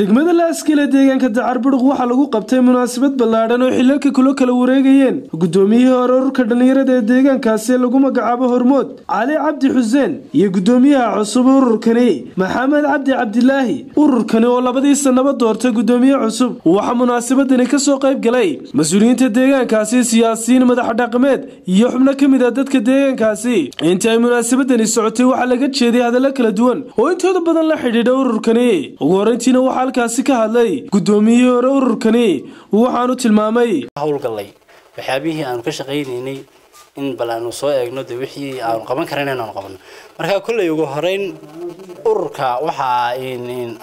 degmada laaskile deegaanka dacarburuq waxaa lagu qabtay munaasabad ballaadhan oo xilalka kula kala wareegayeen. Gudoomiyihii hore ururka dhallinyarada ee deegaankaasi lagu magacaabo hormood cali cabdi xuseen iyo gudoomiyaha cusub ururkani maxamed cabdi cabdilaahi ururkani oo labadii sanaba doortay gudoomiye cusub waxaa munaasabadani ka soo qayb galay mas'uuliyiinta deegaankaasi siyaasiyiin madax dhaqameed iyo xubno ka mid a dadka deegaankaasi. Intii ay munaasabadani socotay waxaa laga jeeday hadallo kala duwan oo intooda badan la xidhiidha ururkani. Ugu horeyntiina waxaa halkaasi ka hadlay gudoomiyihii hore ururkani waxaanu tilmaamay. Howlgallay waxyaabihii aanu ka shaqaynaynay in bal aanu soo eegno de wixii aanu qaban karan inaanu qabano marka kolley ugu horeyn ururka waxaa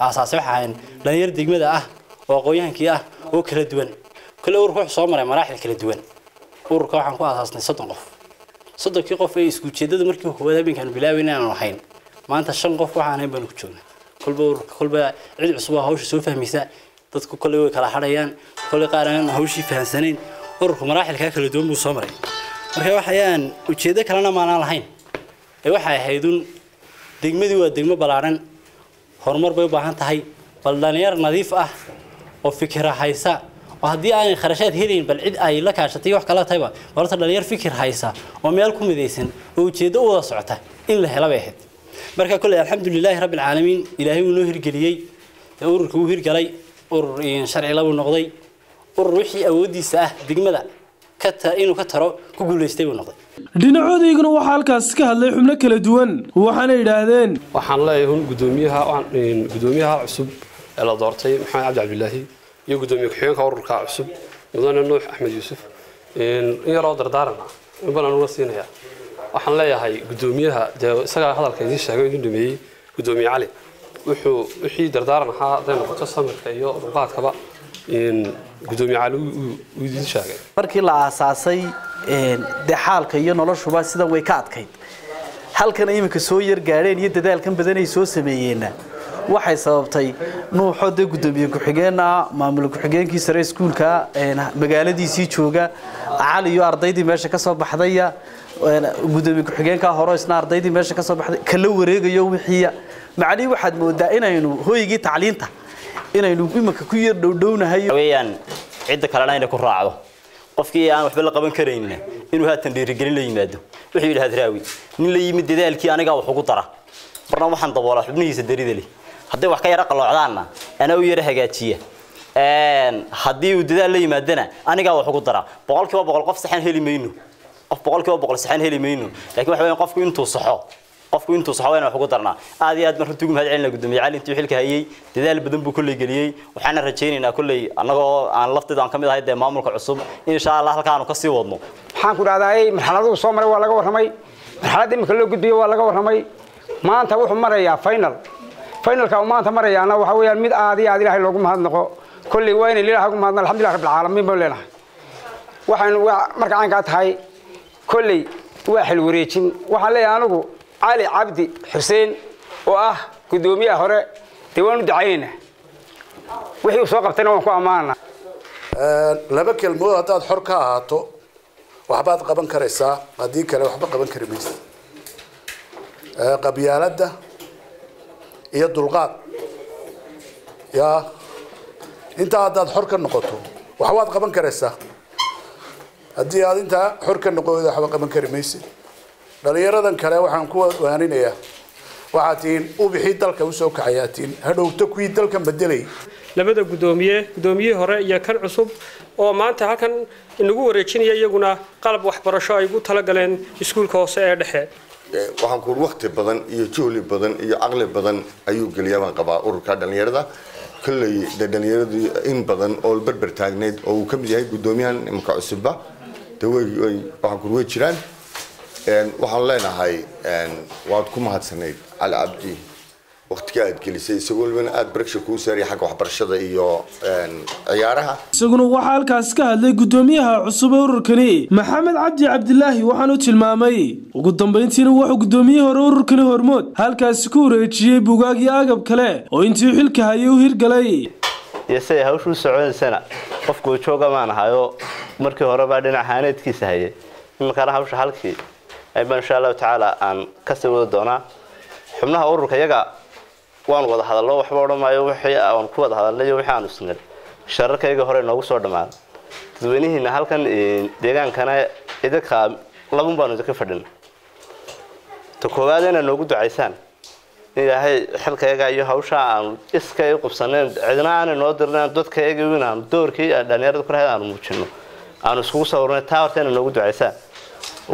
aasaasay waxa ahayn dhalinyar degmada ah oo aqoon-yahankii ah oo kala duwan. Kolley ururka wuxuu soo maray maraaxil kala duwan. Ururka waxaan ku aasaasnay soddon qof. Soddonkii qof ee isku ujeedada markii koowaad habeenkaanu bilaabayn inaanu ahayn. Maanta shan qof waxaan ahayn baanu ku joognaa kolba ururka kolba cid cusub oo hawsha soo fahmaysa dadku kolley way kala hadhayaan kolley qaar hawshii fahamsanayn ururka maraaxilkaa kala duwan buu soo maray. Marka waxayaan ujeedo kalena maanaan lahayn. Ee waxay ahaydun degmadii waa degmo ballaadhan horumar bay u baahan tahay bal dhalinyar nadiif ah oo fikira haysa oo haddii aanay kharashaad helayn bal cid ay la kaashatay wax kala tahayba horta dhalinyar fikir haysa oo meel ku midaysan oo ujeedo u wada socota in la hela bay ahayd marka kolley alxamdulilaahi rabbi alcaalamiin ilaahay wuu noo hirgeliyey ururka wuu hirgalay urur sharci labuu noqday urur wixii awooddiisa ah degmada inuu ka taro ku guulaystay buu noqday. Dhinacoodayaguna waxaa halkaasi ka hadlay xubno kala duwan waxaana yidhaahdeen. Waxaan leeyahay hun gudoomiyaha gudoomiyaha cusub ee la doortay maxamed cabdi cabdilaahi iyo gudoomiye ku-xigeenka ururka cusub mudane nuux axmed yuusuf. In yaroo dardaaran ah in badan uga siinaya waxaan leeyahay gudoomiyaha dee isagaa hadalka idiin sheegay idin dhameeyey gudoomiye cali. Wuxuu wixii dardaaran ahaa hadday noqoto samirka iyo dulqaadkaba gudoomiye cali uu idiin sheegay. Markii la aasaasay dee xaalka iyo noloshuba sidan way ka adkayd. Halkan iminka soo yar gaadheen iyo dadaalkan badanay soo sameeyeenna waxay sababtay nuuxoo dee gudoomiye ku-xigeenna maamul ku-xigeenkii sare iskuulka magaaladiisii jooga cali iyo ardaydii meesha ka soo baxdaya gudoomiye ku-xigeenka horo isna ardaydii meesha ka soo baxday kala wareegayo wixiiya macnihii waxaad moodaa inaynu hooygii tacliinta inaynu iminka ku yar dhowdhownahay weyaan cidda kalena inay ku raacdo. Qofkii aan waxba la qaban karayna inuu haatan dhiirigelin la yimaado. Wuxuu yidhi hadraawi nin la yimid dadaalkii anigaa wax ugu dara. Marna waxaan daboolaa xubnihiisa darida leh hadday wax ka yara qaloocdaanna anaa u yara hagaajiya. Haddii uu dadaal la yimaadana anigaa wax ugu dara. Boqolkiiba boqol qof saxan heli mayno qof boqolkiiba boqol saxan heli mayno. Laakiin waxa weeyaan qofku intuu saxo qofku intuu saxo waa inaan wax ugu darnaa. Aad iyo aad runtii ugu mahad celinaa gudoomiye cali intuu xilka hayay dadaal badan buu kolley geliyey. Waxaana rajaynaynaa kolley annagoo aan lafteeda aan ka mid ahay dee maamulka cusub. Insha allah halkaanu ka sii wadno. Waxaan ku dhahdaa marxaladuu soo maray waa laga warramay. Marxaladda imika loo gudbiyo waa laga warramay. Maanta wuxuu marayaa final. Finalka uu maanta marayaana waxa weeyaan mid aad iyo aad ilaahay loogu mahadnaqo. Kolley waa inay ilaahay ugu mahadnaq alxamdulillah rabbil caalamiin baan leenahay waxaynu marka caynkaa tahay kolley waa xil wareejin waxaan leeyahay anigu cali cabdi xuseen oo ah gudoomiyaha hore dee waan u dacaynaynaa wixii uu soo qabtayna waan ku ammaananaa laba kelmood haddaad xor ka ahaato waxbaad qaban karaysaa. Haddii kale waxba qaban kari maysa. Qabyaaladda iyo dulqaad. Yaa intaa haddaad xor ka noqoto waxbaad qaban karaysaa haddii aad intaa xor ka noqo waxba qaban kari maysid. Dhalinyaradan kale waxaan ku waaninayaa. Waxaad tihiin ubixii dalka u soo kacayaa tihiin hadhowto kuwii dalkan bedelay labada gudoomiye gudoomiyihii hore iyo kan cusub oo maanta halkan inagu wareejinaya iyaguna qalab waxbarasho ay ugu talagaleen iskuulka hoose ee dhexe. Waxaan kuur wakti badan iyo juhli badan iyo caqli badan ayuu geliyaa baan qabaa ururka dhalinyarada kolley dee dhalinyaradu in badan oo berber taagneyd oo uu ka mid yahay gudoomiyahan imika cusubba way jiraan waxaan leenahay waad ku mahadsanayd cali cabdi waqtiga aad gelisay isagoo walbana aada bargsha kuu saaraya xagga waxbarashada iyo ciyaaraha. Isaguna waxaa halkaasi ka hadlay gudoomiyaha cusub ee ururkani maxamed cabdi cabdilaahi waxaanu tilmaamay. Ugu dambayntiina wuxuu gudoomiyihii hore ururkani hormood halkaasi ku wareejiyey bugaag iyo agab kale oo intii xilka hayay u hirgalay iyo siday hawshu u soconaysana qofku jooga maan ahayo markii hore baa dhinac haaneedkiisa hayay. Iminkana hawsha halkii. Ayba insha allahu tacaala aan ka sii wadi doonaa. Xubnaha ururka iyaga waan wada hadallo waxba odhan maayo wixii aan ku wada hadalnay iyo wixii aanu isnir shararkayga hore noogu soo dhammaaday dadweynihiina halkan deegaankana idinka labun baanu idinka fadhina ta koowaad inaad noogu ducaysaan ilaahay xilkayaga iyo hawsha aanu iska i qubsaneen cidna aanay noo dirnayn dadkayaga inaanu doorkii dhalinyarada ku rahayd aanu muujino aanu iskugu sawirnay taa horta inaad noogu ducaysaan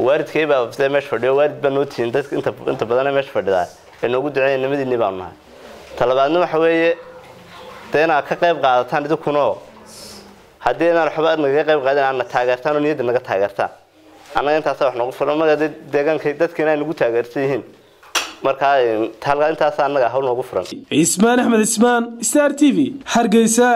waalidkay baa dee meesha fadhiyo waalid baa noo tihiin dadka inta inta badan ee meesha fadhidaa ee noogu duceeya nimadiinii baanu nahay talabaadna waxa weeye dee inaad ka qayb qaadataan idinkunoo haddii inaan waxba nagaga qayb qaadin aadna taageertaan oo niyadda naga taageertaan annaga intaasa wax noogu filan maga deegaanka dadkiina ay nagu taageersan yihiin markaa halkaa intaasa annaga hawl noogu furan. Cismaan axmed cismaan star t hargeysa